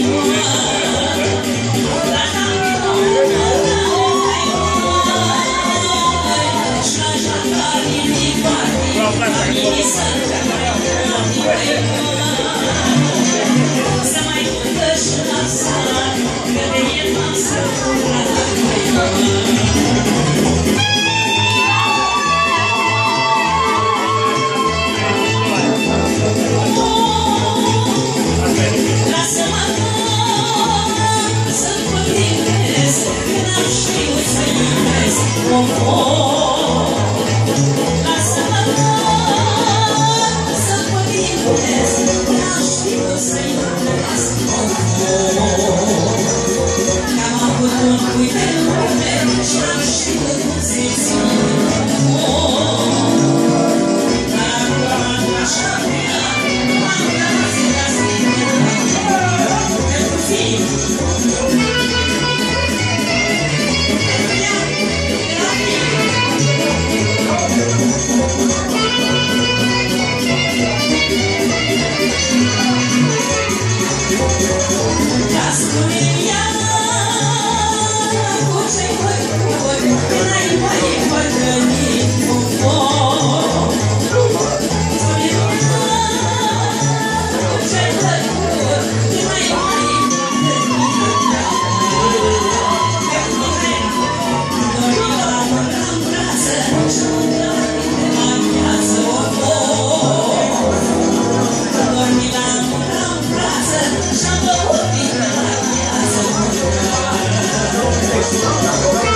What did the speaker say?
you are. ます。什么我比男孩爱